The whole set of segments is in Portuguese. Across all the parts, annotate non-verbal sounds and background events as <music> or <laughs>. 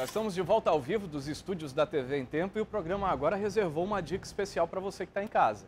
Já estamos de volta ao vivo dos estúdios da TV em Tempo e o programa agora reservou uma dica especial para você que está em casa.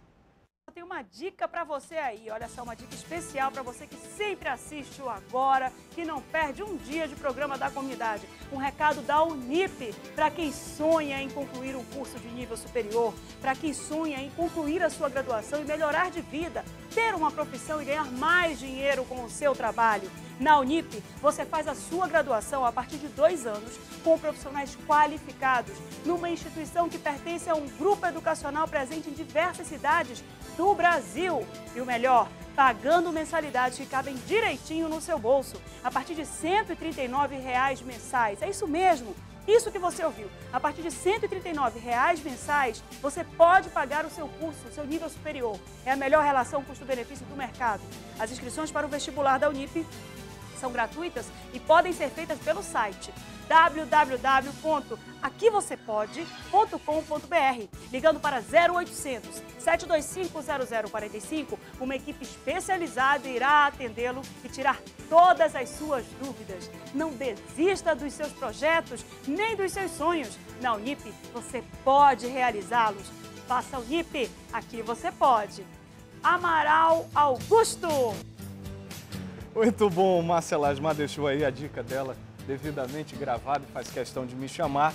Eu tenho uma dica para você aí, olha só, uma dica especial para você que sempre assiste o Agora, que não perde um dia de programa da comunidade. Um recado da Unip para quem sonha em concluir um curso de nível superior, para quem sonha em concluir a sua graduação e melhorar de vida, ter uma profissão e ganhar mais dinheiro com o seu trabalho. Na Unip, você faz a sua graduação a partir de dois anos com profissionais qualificados, numa instituição que pertence a um grupo educacional presente em diversas cidades do Brasil. E o melhor, pagando mensalidades que cabem direitinho no seu bolso, a partir de 139 reais mensais. É isso mesmo. Isso que você ouviu. A partir de 139 reais mensais, você pode pagar o seu curso, o seu nível superior. É a melhor relação custo-benefício do mercado. As inscrições para o vestibular da Unip são gratuitas e podem ser feitas pelo site www.aquivocêpode.com.br, ligando para 0800 725 0045. Uma equipe especializada irá atendê-lo e tirar todas as suas dúvidas. Não desista dos seus projetos nem dos seus sonhos. Na Unip, você pode realizá-los. Faça Unip, aqui você pode. Amaral Augusto. Muito bom, Márcia Lasmar deixou aí a dica dela devidamente gravada e faz questão de me chamar.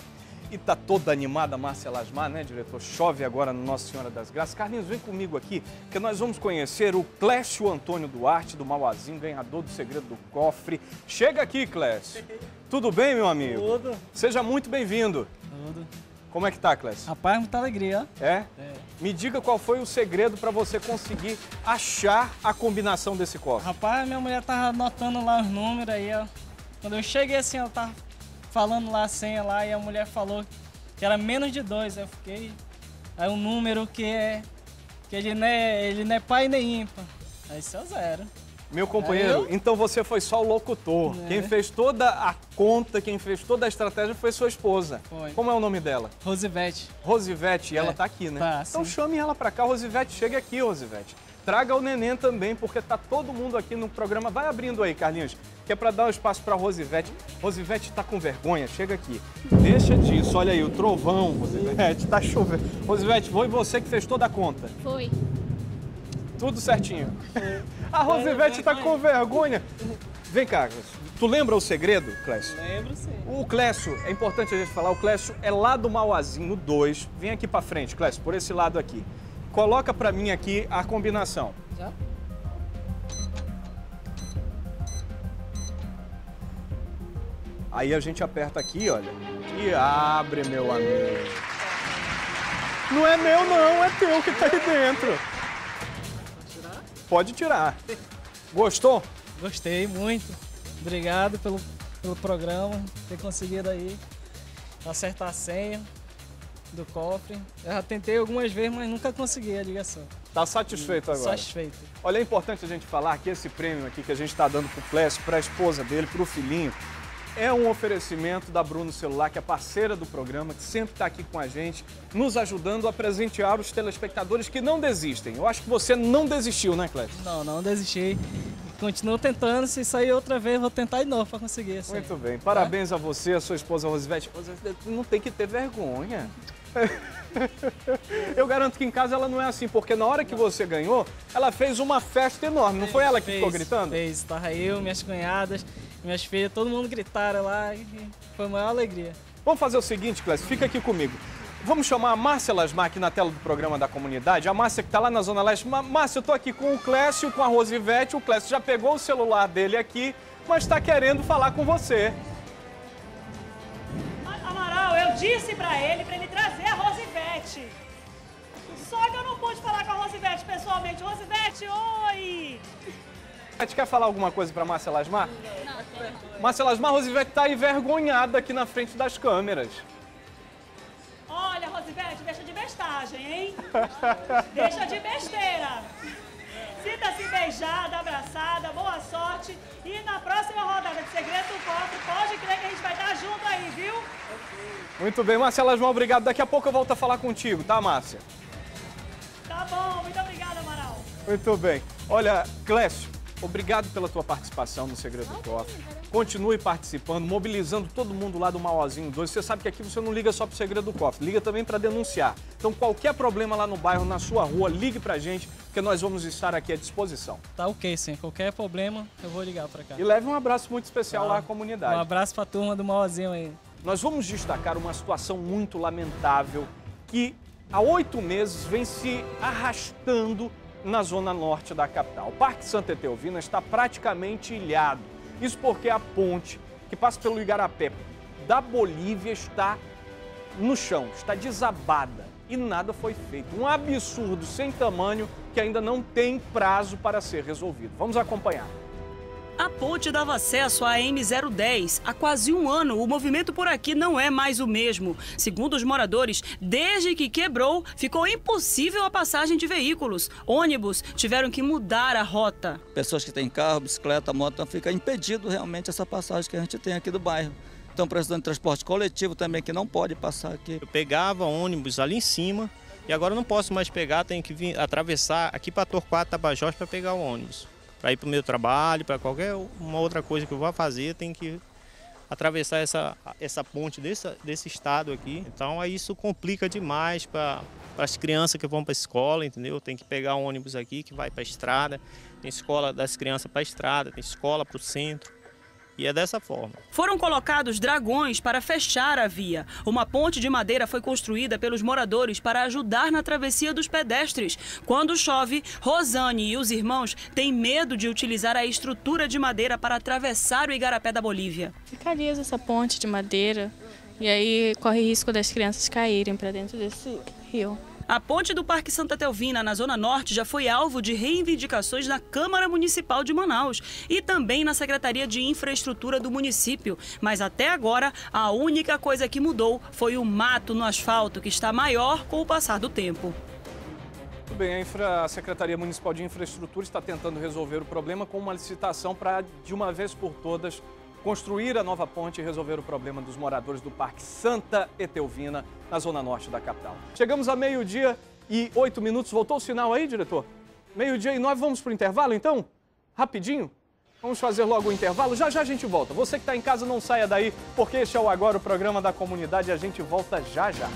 E tá toda animada Márcia Lasmar, né, diretor? Chove agora no Nossa Senhora das Graças. Carlinhos, vem comigo aqui, que nós vamos conhecer o Clécio Antônio Duarte, do Mauazinho, ganhador do Segredo do Cofre. Chega aqui, Clécio. <laughs> Tudo bem, meu amigo? Tudo. Seja muito bem-vindo. Tudo. Como é que tá, Clécio? Rapaz, muita alegria. É? É. Me diga qual foi o segredo para você conseguir achar a combinação desse cofre. Rapaz, minha mulher tava anotando lá os números aí, ó. Quando eu cheguei assim, ela tava falando lá a senha lá e a mulher falou que era menos de dois. Aí eu fiquei. Aí um número que é. que ele não é, ele não é pai nem ímpar. Aí isso é zero. Meu companheiro, É então você foi só o locutor. É. Quem fez toda a conta, quem fez toda a estratégia foi sua esposa. Foi. Como é o nome dela? Rosivete. Rosivete, e ela É, tá aqui, né? tá, então sim. chame ela pra cá, Rosivete, chega aqui, Rosivete. Traga o neném também, porque tá todo mundo aqui no programa. Vai abrindo aí, Carlinhos, que é pra dar um espaço pra Rosivete. Rosivete tá com vergonha, chega aqui. Deixa disso, olha aí, o trovão, Rosivete, tá chovendo. Rosivete, foi você que fez toda a conta. Foi. Tudo certinho. A Rosivete tá com vergonha. Vem cá, tu lembra o segredo, Clécio? Lembro sim. O Clécio, é importante a gente falar, o Clécio é lá do Mauazinho 2. Vem aqui pra frente, Clécio, por esse lado aqui. Coloca pra mim aqui a combinação. Já? Aí a gente aperta aqui, olha, e abre, meu amigo. Não é meu não, é teu que tá aí dentro. Pode tirar. Gostou? Gostei muito. Obrigado pelo, pelo programa, ter conseguido aí acertar a senha do cofre. Eu já tentei algumas vezes, mas nunca consegui a ligação. Tá satisfeito agora? Satisfeito. Olha, é importante a gente falar que esse prêmio aqui que a gente está dando pro Clécio, para a esposa dele, para o filhinho, é um oferecimento da Bruno Celular, que é parceira do programa, que sempre está aqui com a gente, nos ajudando a presentear os telespectadores que não desistem. Eu acho que você não desistiu, né, Clécio? Não, não desisti. Continuo tentando, se sair outra vez, vou tentar de novo para conseguir. Assim. Muito bem. Parabéns a você, a sua esposa. Rosivete, Não tem que ter vergonha. Eu garanto que em casa ela não é assim, porque na hora que você ganhou, ela fez uma festa enorme. Não foi ela que Fez, ficou gritando? Fez, tava eu, minhas cunhadas, minhas filhas, todo mundo gritaram lá e foi a maior alegria. Vamos fazer o seguinte, Clécio, fica aqui comigo. Vamos chamar a Márcia Lasmar aqui na tela do programa da comunidade. A Márcia que está lá na Zona Leste. Márcia, eu tô aqui com o Clécio, com a Rosivete. O Clécio já pegou o celular dele aqui, mas está querendo falar com você. Amaral, eu disse pra ele pra ele trazer Rosivete. Só que eu não pude falar com a Rosivete pessoalmente. Rosivete, oi! Gente quer falar alguma coisa para Márcia Lasmar? Márcia Lasmar, Rosivete está envergonhada aqui na frente das câmeras. Olha, Rosivete, deixa de bestagem, hein? <laughs> deixa de besteira. Sinta-se beijada, abraçada, boa sorte. E na próxima rodada de Segredo do Cofre, pode crer que a gente vai estar junto aí, viu? Muito bem, Márcia Lasmar, obrigado. Daqui a pouco eu volto a falar contigo, tá, Márcia? Tá bom, muito obrigada, Amaral. Muito bem. Olha, Clécio, obrigado pela tua participação no Segredo do Cofre. Continue participando, mobilizando todo mundo lá do Mauazinho 2. Você sabe que aqui você não liga só para o Segredo do Cofre, liga também para denunciar. Então, qualquer problema lá no bairro, na sua rua, ligue para a gente, porque nós vamos estar aqui à disposição. Tá ok, sim. Qualquer problema, eu vou ligar para cá. E leve um abraço muito especial tá. lá à comunidade. Um abraço para a turma do Mauazinho aí. Nós vamos destacar uma situação muito lamentável que há oito meses vem se arrastando na zona norte da capital. O Parque Santa Etelvina está praticamente ilhado. Isso porque a ponte que passa pelo Igarapé da Bolívia está no chão, está desabada e nada foi feito. Um absurdo sem tamanho que ainda não tem prazo para ser resolvido. Vamos acompanhar. A ponte dava acesso à M010. Há quase um ano, o movimento por aqui não é mais o mesmo. Segundo os moradores, desde que quebrou, ficou impossível a passagem de veículos. Ônibus tiveram que mudar a rota. Pessoas que têm carro, bicicleta, moto, então fica impedido realmente essa passagem que a gente tem aqui do bairro. Estão precisando de transporte coletivo também, que não pode passar aqui. Eu pegava ônibus ali em cima e agora não posso mais pegar, tenho que vir atravessar aqui para Torquato, Tabajós para pegar o ônibus para ir para o meu trabalho, para qualquer uma outra coisa que eu vá fazer, tem que atravessar essa, essa ponte desse, desse estado aqui. Então aí isso complica demais para as crianças que vão para a escola, entendeu? Tem que pegar um ônibus aqui que vai para a estrada, tem escola das crianças para a estrada, tem escola para o centro. E é dessa forma. Foram colocados dragões para fechar a via. Uma ponte de madeira foi construída pelos moradores para ajudar na travessia dos pedestres. Quando chove, Rosane e os irmãos têm medo de utilizar a estrutura de madeira para atravessar o Igarapé da Bolívia. Fica lisa essa ponte de madeira e aí corre risco das crianças caírem para dentro desse rio. A ponte do Parque Santa Telvina, na Zona Norte, já foi alvo de reivindicações na Câmara Municipal de Manaus e também na Secretaria de Infraestrutura do município. Mas até agora, a única coisa que mudou foi o mato no asfalto, que está maior com o passar do tempo. Muito bem, a, Infra, a Secretaria Municipal de Infraestrutura está tentando resolver o problema com uma licitação para, de uma vez por todas, construir a nova ponte e resolver o problema dos moradores do Parque Santa Etelvina, na zona norte da capital. Chegamos a meio-dia e oito minutos. Voltou o sinal aí, diretor? Meio-dia e nove, vamos para o intervalo então? Rapidinho? Vamos fazer logo o intervalo? Já já a gente volta. Você que está em casa, não saia daí, porque este é o Agora, o programa da comunidade, a gente volta já já.